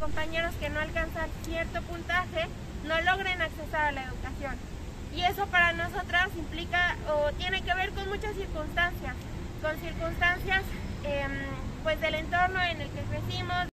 compañeros que no alcanzan cierto puntaje no logren accesar a la educación. Y eso para nosotras implica o tiene que ver con muchas circunstancias, con circunstancias em, pues del entorno en el que crecimos,